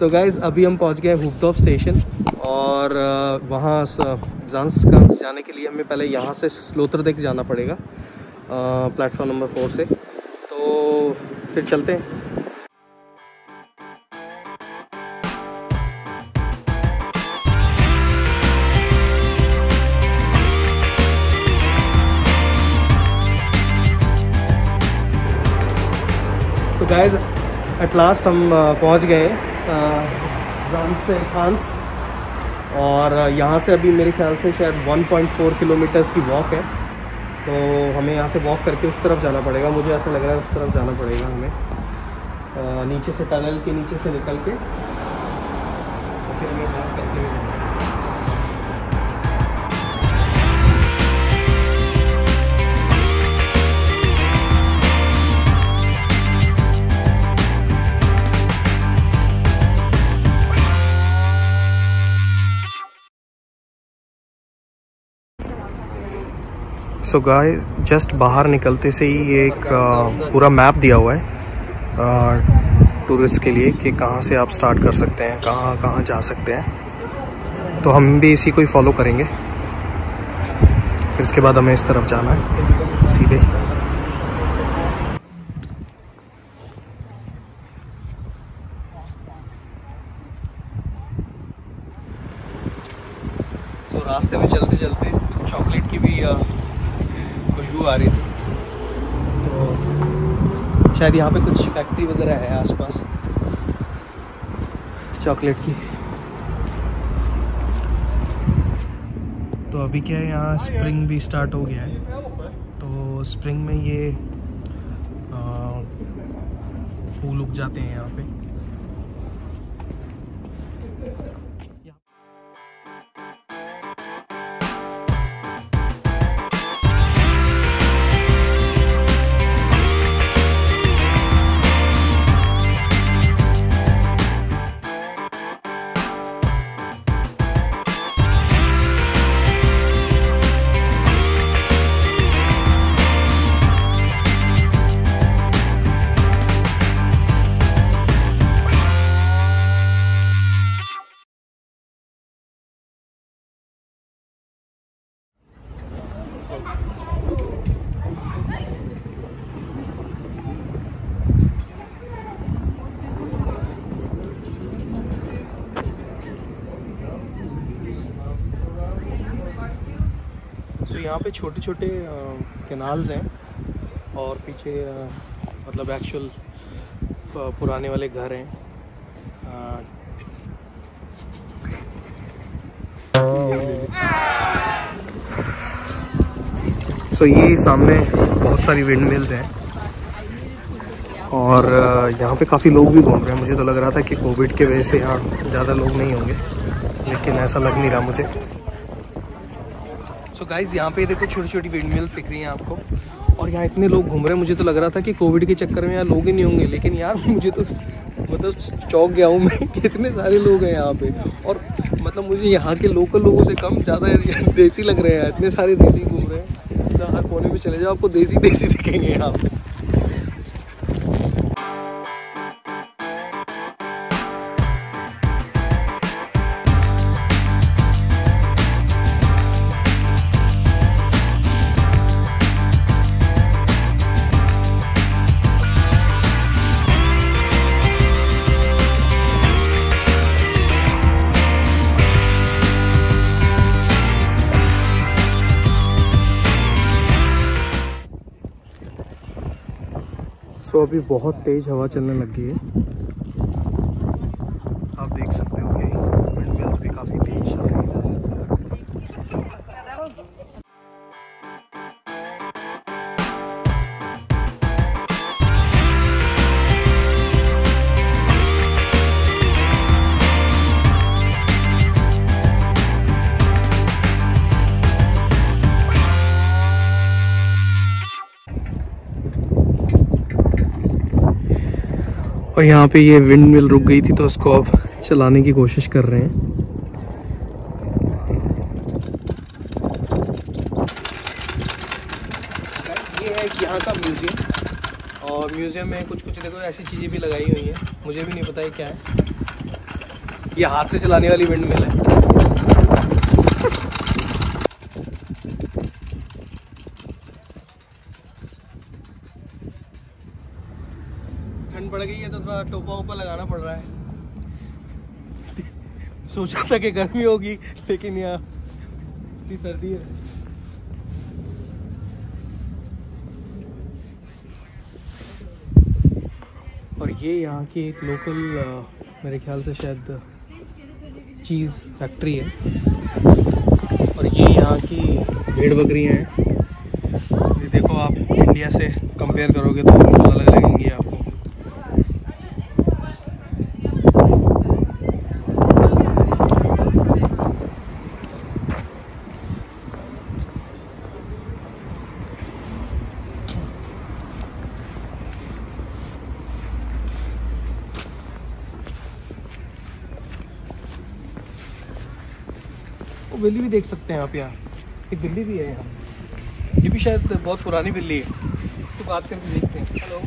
So guys अभी हम पहुँच गए हुपटॉप स्टेशन और वहाँ जानसकांस जाने के लिए हमें पहले यहाँ से स्लोतर तक जाना पड़ेगा प्लेटफॉर्म नंबर फोर से। तो फिर चलते हैं। गाइज़ एट लास्ट हम पहुँच गए जान से खांस और यहाँ से अभी मेरे ख्याल से शायद 1.4 किलोमीटर्स की वॉक है। तो हमें यहाँ से वॉक करके उस तरफ़ जाना पड़ेगा। मुझे ऐसा लग रहा है उस तरफ़ जाना पड़ेगा हमें। आ, नीचे से टनल के नीचे से निकल के। तो फिर हमें वॉक करके जाना सो गाय जस्ट बाहर निकलते से ही एक पूरा मैप दिया हुआ है टूरिस्ट के लिए कि कहाँ से आप स्टार्ट कर सकते हैं कहाँ कहाँ जा सकते हैं। तो हम भी इसी को ही फॉलो करेंगे। फिर इसके बाद हमें इस तरफ़ जाना है सीधे। सो so, रास्ते में चलते चलते चॉकलेट की भी खुशबू आ रही थी। तो शायद यहाँ पे कुछ फैक्ट्री वगैरह है आसपास। चॉकलेट की। तो अभी क्या है यहाँ स्प्रिंग भी स्टार्ट हो गया है। तो स्प्रिंग में ये आ, फूल उग जाते हैं यहाँ पे। So, यहाँ पे छोटे छोटे कैनाल्स हैं और पीछे मतलब एक्चुअल पुराने वाले घर हैं। सो ये सामने बहुत सारी विंड मिल्स हैं और यहाँ पे काफ़ी लोग भी घूम रहे हैं। मुझे तो लग रहा था कि कोविड के वजह से यहाँ ज़्यादा लोग नहीं होंगे लेकिन ऐसा लग नहीं रहा मुझे। सो गाइज़ यहाँ पे देखो छोटी छोटी विंड मिल्स दिख रही हैं आपको। और यहाँ इतने लोग घूम रहे हैं। मुझे तो लग रहा था कि कोविड के चक्कर में यहाँ लोग ही नहीं होंगे, लेकिन यार मुझे तो मतलब चौक गया हूँ मैं कितने सारे लोग हैं यहाँ पे। और मतलब मुझे यहाँ के लोकल लोगों से कम ज़्यादा देसी लग रहे हैं। इतने सारे देसी घूम रहे हैं। तो हर कोने में चले जाओ, आपको देसी देसी दिखेंगे यहाँ पे। सो अभी बहुत तेज़ हवा चलने लगी है। आप देख सकते हो कि विंड मिल्स भी काफ़ी तेज़ चल रही है। और यहाँ पे ये विंड मिल रुक गई थी तो उसको अब चलाने की कोशिश कर रहे हैं। ये है यहाँ का म्यूज़ियम और म्यूज़ियम में कुछ कुछ देखो, ऐसी चीज़ें भी लगाई हुई हैं। मुझे भी नहीं पता है क्या है। ये हाथ से चलाने वाली विंड मिल है ठंड पड़ गई है तो थोड़ा टोपा वोपा लगाना पड़ रहा है। सोचा था कि गर्मी होगी, लेकिन यहाँ इतनी सर्दी है। और ये यहाँ की एक लोकल मेरे ख्याल से शायद चीज़ फैक्ट्री है। और ये यहाँ की भेड़ बकरियाँ हैं। देखो आप इंडिया से कंपेयर करोगे तो अलग लगेंगी आपको बिल्ली भी देख सकते हैं आप यहाँ। एक बिल्ली भी है यहाँ। ये भी शायद बहुत पुरानी बिल्ली है। इससे बात करके देखते हैं। हेलो।